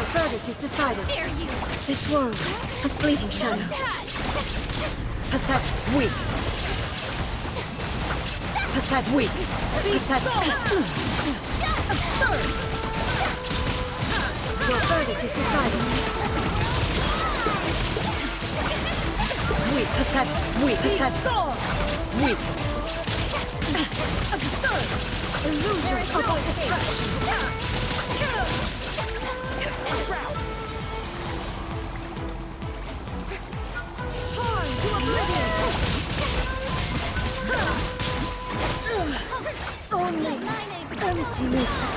verdict is decided. Dare you? This world, a fleeting shadow. Pathetic, weak. Pathetic, weak. Pathetic. Absurd! Your verdict is decided. Weak, pathetic, weak, pathetic, weak. Absurd! Illusion of. Ha! Ridiculous.